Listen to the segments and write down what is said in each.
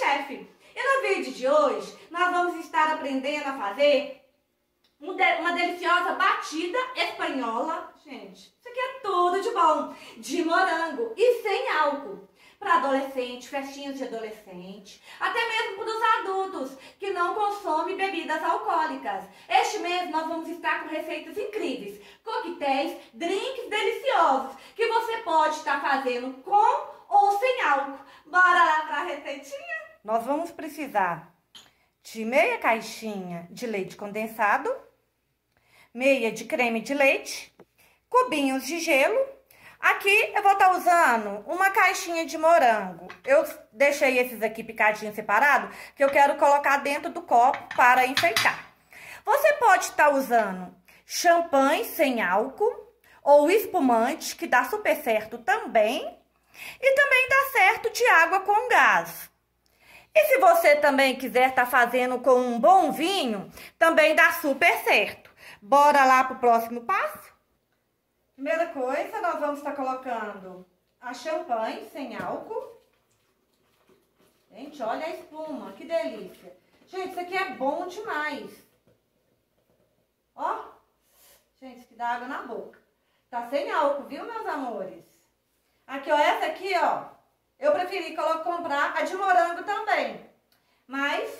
Chefe. E no vídeo de hoje nós vamos estar aprendendo a fazer uma deliciosa batida espanhola. Gente, isso aqui é tudo de bom. De morango e sem álcool. Para adolescente, festinhas de adolescente, até mesmo para os adultos que não consomem bebidas alcoólicas. Este mês nós vamos estar com receitas incríveis, coquetéis, drinks deliciosos que você pode estar fazendo com ou sem álcool. Bora lá para a receitinha? Nós vamos precisar de meia caixinha de leite condensado, meia de creme de leite, cubinhos de gelo. Aqui eu vou estar tá usando uma caixinha de morango. Eu deixei esses aqui picadinhos separados, que eu quero colocar dentro do copo para enfeitar. Você pode estar tá usando champanhe sem álcool ou espumante, que dá super certo também. E também dá certo de água com gás. E se você também quiser estar tá fazendo com um bom vinho, também dá super certo. Bora lá pro próximo passo? Primeira coisa, nós vamos estar colocando a champanhe sem álcool. Gente, olha a espuma, que delícia. Gente, isso aqui é bom demais. Ó, gente, que dá água na boca. Tá sem álcool, viu, meus amores? Aqui, ó, essa aqui, ó, eu preferi comprar a de morango também. Mas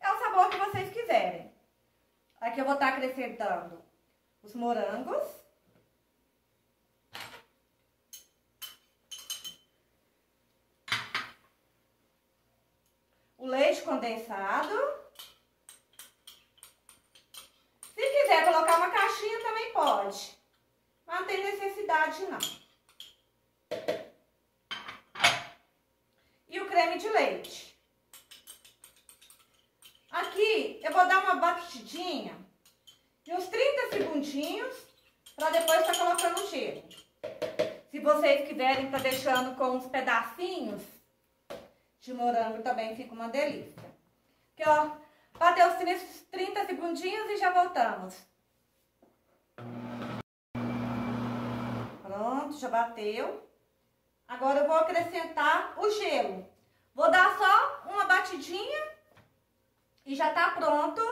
é o sabor que vocês quiserem. Aqui eu vou estar acrescentando os morangos. O leite condensado. Se quiser colocar uma caixinha também pode. Mas não tem necessidade não. creme de leite. Aqui eu vou dar uma batidinha de uns 30 segundinhos para depois estar tá colocando o gelo. Se vocês quiserem estar tá deixando com uns pedacinhos de morango também fica uma delícia. Aqui, ó, bateu os 30 segundinhos e já voltamos. Pronto, já bateu. Agora eu vou acrescentar o gelo. Vou dar só uma batidinha e já tá pronto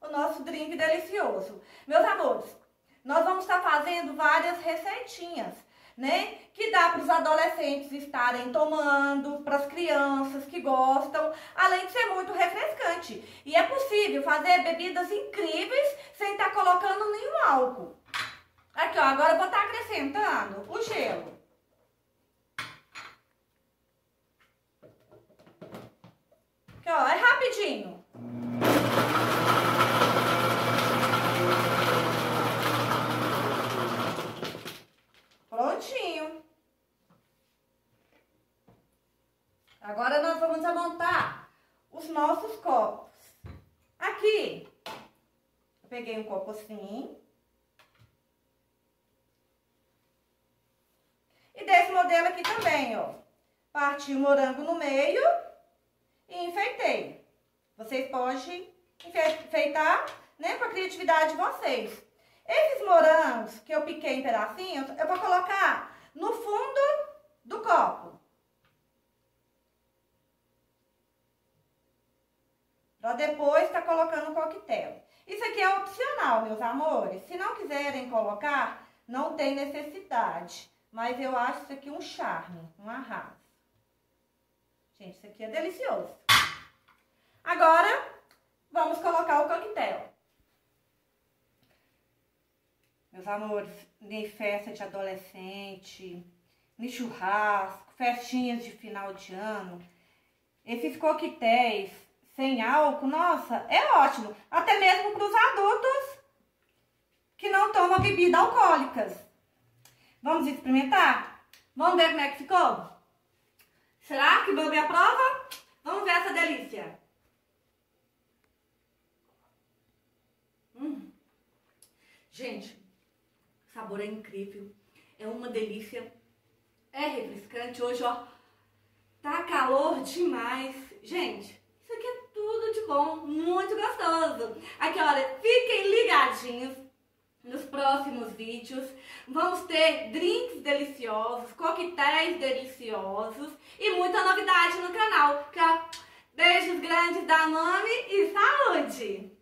o nosso drink delicioso. Meus amores, nós vamos estar tá fazendo várias receitinhas, né? Que dá para os adolescentes estarem tomando, para as crianças que gostam, além de ser muito refrescante. E é possível fazer bebidas incríveis sem estar tá colocando nenhum álcool. Aqui, ó, agora eu vou estar tá acrescentando o gelo. Aqui, ó, é rapidinho. Prontinho. Agora nós vamos montar os nossos copos. Aqui, eu peguei um copo assim. E desse modelo aqui também, ó. Parti o morango no meio e enfeitei. Vocês podem enfeitar, né, com a criatividade de vocês. Esses morangos que eu piquei em pedacinhos, eu vou colocar no fundo do copo. Pra depois tá colocando o coquetel. Isso aqui é opcional, meus amores. Se não quiserem colocar, não tem necessidade. Mas eu acho isso aqui um charme, um arraso. Gente, isso aqui é delicioso. Agora, vamos colocar o coquetel. Meus amores, nem festa de adolescente, nem churrasco, festinhas de final de ano. Esses coquetéis sem álcool, nossa, é ótimo. Até mesmo para os adultos que não tomam bebidas alcoólicas. Vamos experimentar? Vamos ver como é que ficou? Será que vou ver a prova? Vamos ver essa delícia. Gente, o sabor é incrível. É uma delícia. É refrescante. Hoje, ó, tá calor demais. Gente, isso aqui é tudo de bom. Muito gostoso. Aqui, olha, fiquem ligadinhos. nos próximos vídeos. Vamos ter drinks deliciosos, coquetéis deliciosos e muita novidade no canal. Beijos grandes da Mami e saúde!